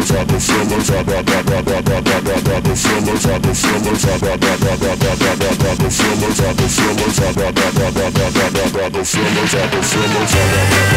feelings, I got feelings, I got that, that, that, that, that, that, that, the feelings, I got feelings, I got that, that, that, that, that, that, that, the feelings, I got feelings, I got that, that, that, that, that, that, that, the feelings, I got feelings, I got that.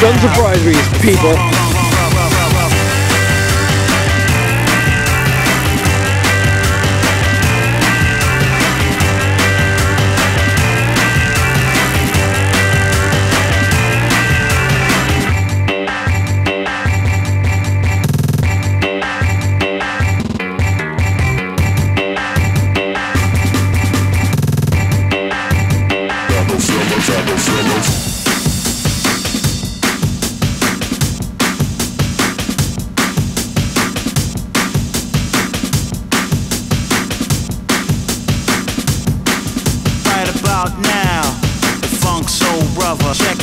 Gun surprises, people. Trouble, trouble, trouble.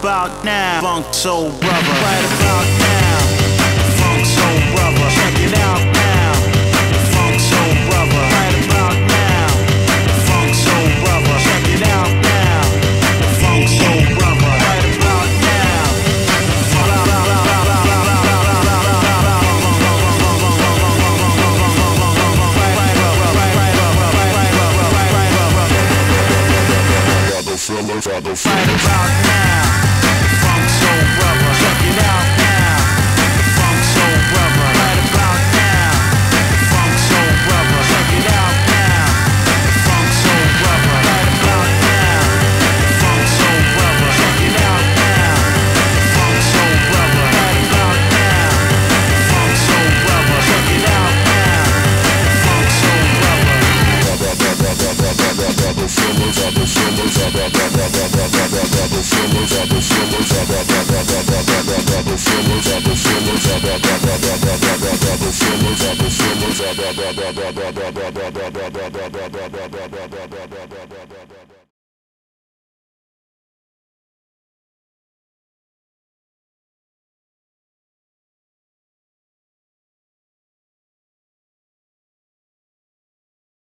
about now. Funk Soul Brother. Right about now. Funk Soul Brother. Check it out now. Funk Soul Brother. Right about now. Funk Soul Brother. Check it out now. Funk Soul Brother. Right about now. Right about now, da da da da da